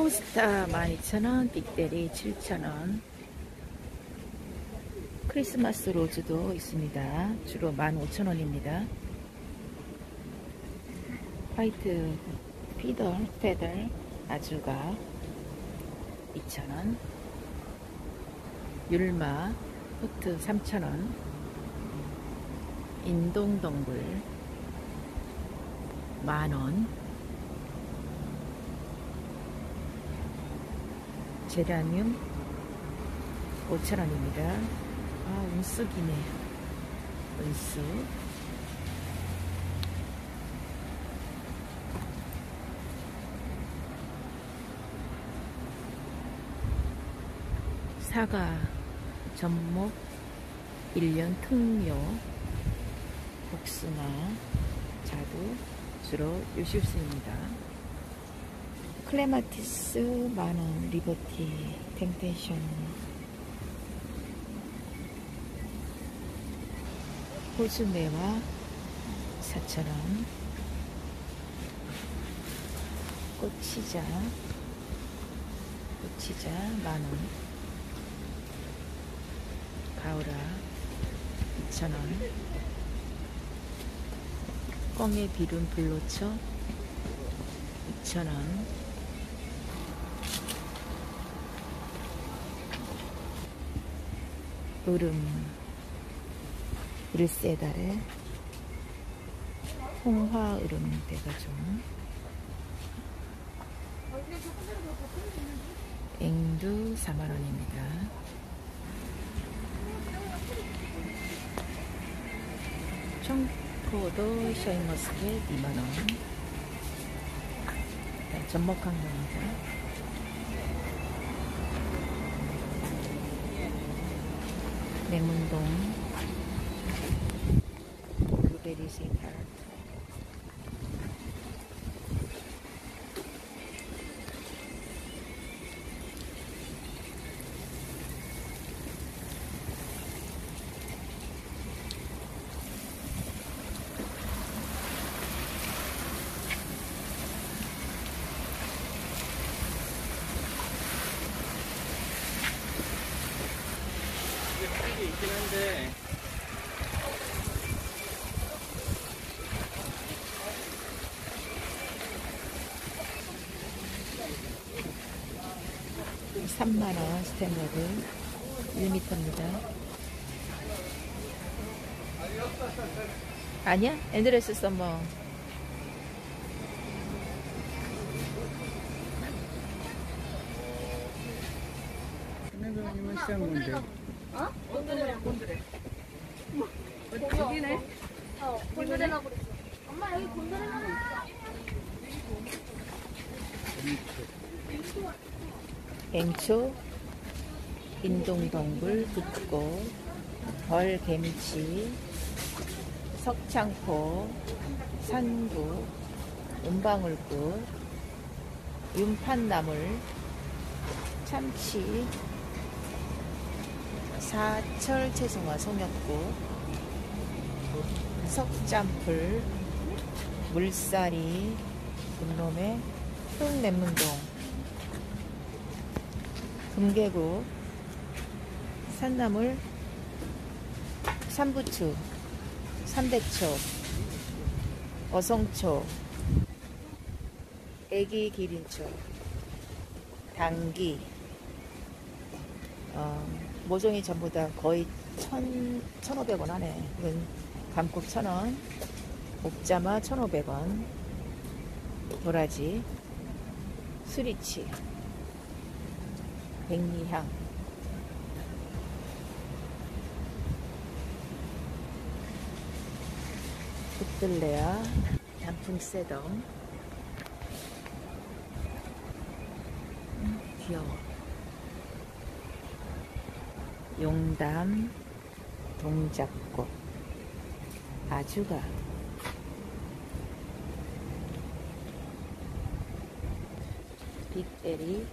호스타 12,000원, Big Daddy 7,000원. 크리스마스 로즈도 있습니다. 주로 15,000원입니다. White Feather, Feather, 아주가 2,000원. 율마, 포트 3,000원. 인동덩굴 만원. 제라늄 5,000원입니다. 아, 운쑥이네. 운쑥. 사과, 전목, 일년 특묘, 복숭아, 자두, 주로 유실수입니다. 클레마티스 만원, Liberty, Temptation, 호수매와 4,000원, 꽃치자, 꽃치자 만원, 가오라 2,000원, 꽝의 비룬 불로초 2,000원, 으름 으르세달의 홍화 으름 대가종 앵두 4만원입니다. 청포도 샤인머스켓 2만원. 전목한 겁니다 맹문동 블루베리 색깔 이게 있긴 한데 삼만원 스탠더드 1m입니다. 아니야? 앤드레스 써머 선생님은 시장 뭔데? 여기네. 어, 곤드레라 그랬어. 엄마 여기 곤드레라 뱅초 인동동굴 북고 벌개미치 석창포 산구 은방울꽃 윤판나물 참치 사철 채송화 송엽꽃 석잠풀 물살이 분놈의 흑내문동 금계구 산나물 삼부추 삼대초 어성초 애기 기린초 당기 어, 모종이 전부 다 거의 천, 천오백 원 하네. 이건 감국 천원 옥자마 천오백 원 도라지 수리치 백리향. 붙들레아 단풍새덤. 음, 귀여워 용담 동작꽃 아주가. 빅베리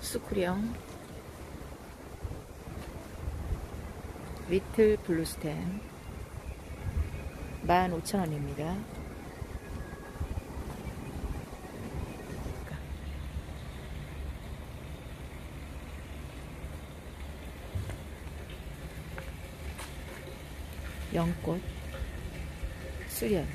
수쿠령. 리틀 블루스템 15,000원입니다. 연꽃 수련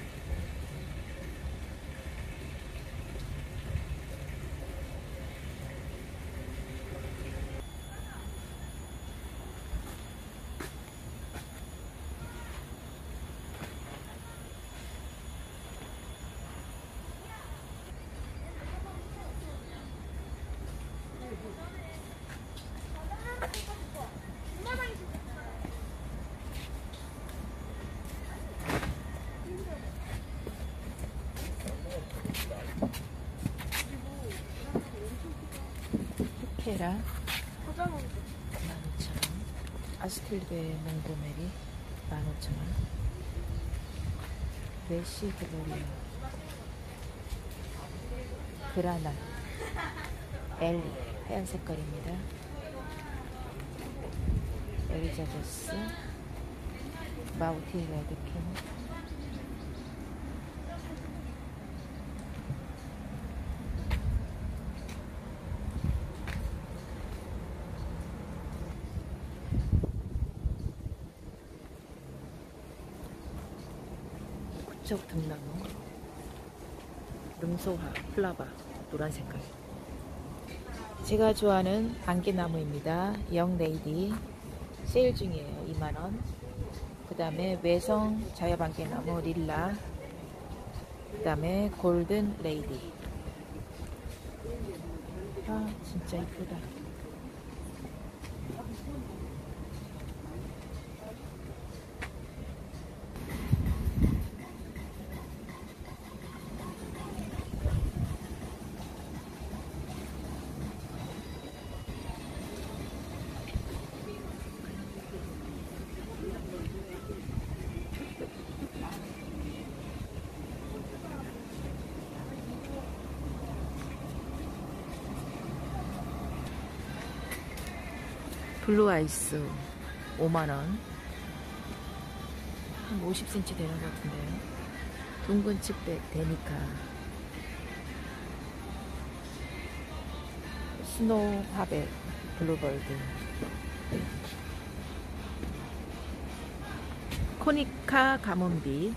케라. 화장은 15,000원. 아스틸베 몽고메리 15,000원. 메시 글로리아. 그라나. 엘 하얀 색깔입니다. 엘리자베스. 마우티 레드킨 구척 등나무 능소화 플라바 노란 색깔. 제가 좋아하는 안개나무입니다. Young Lady. 세일 중이에요. 2만원. 그 다음에 왜성 자엽 안개나무 릴라. 그 다음에 Golden Lady. 아 진짜 이쁘다 블루 아이스 5만원. 한 50cm 되는 것 같은데요 둥근 칩백 데니카. 스노우 화백 블루버드. 코니카 가문비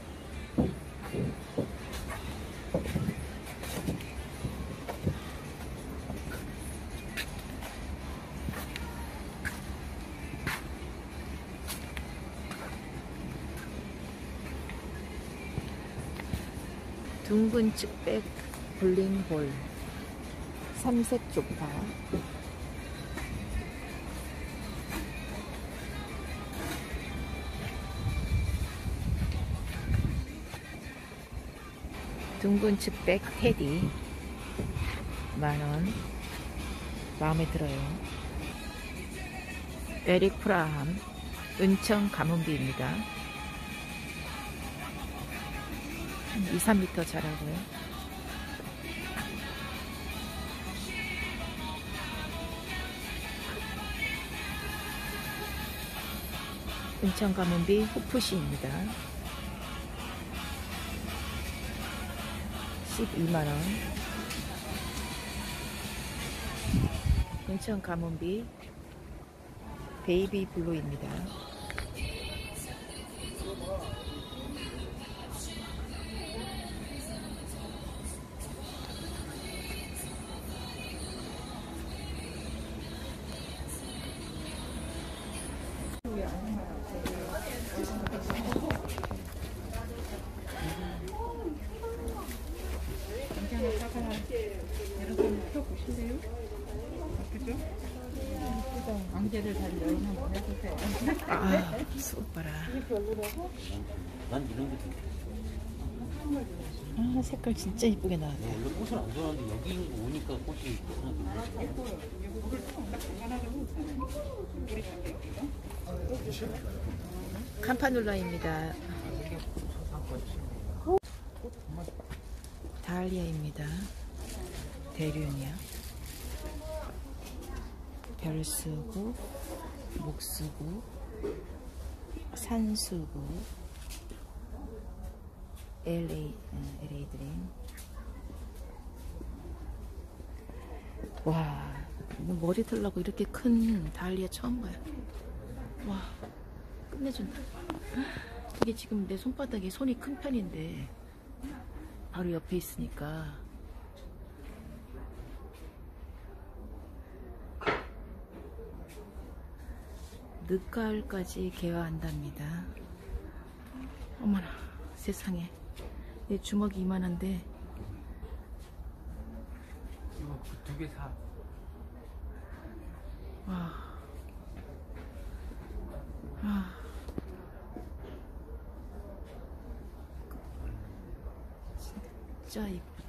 둥근 측백 볼링볼 삼색 조파. 둥근 측백 테디. 만원. 마음에 들어요. 에릭 프라함. 은청 가문비입니다 한 2, 3m 자라고요. 인천 가문비 후프시입니다. 12만원. 인천 가문비 베이비 블루입니다. 안개를 달려 한번 해보세요. 아, 수업 봐라. 난 이런 게 아, 색깔 진짜 이쁘게 나왔다. 원래 꽃을 안 좋아하는데 여기 오니까 꽃이 캄파눌라입니다. 다알리아입니다. 대륜이야. 별 쓰고, 목 쓰고, 산수부 LA 어, LA 드림. 와 머리 털라고 이렇게 큰 달리아 처음 봐요. 와 끝내준다. 이게 지금 내 손바닥에 손이 큰 편인데 바로 옆에 있으니까 늦가을까지 개화한답니다. 어머나 세상에 내 주먹이 이만한데 이거 두 개 사. 와. 아. 진짜 이쁘다.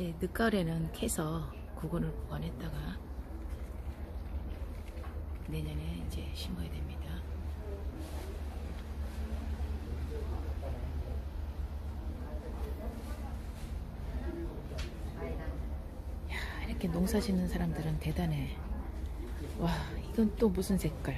이제 늦가을에는 캐서 구근을 보관했다가 내년에 이제 심어야 됩니다. 야, 이렇게 농사 짓는 사람들은 대단해. 와, 이건 또 무슨 색깔?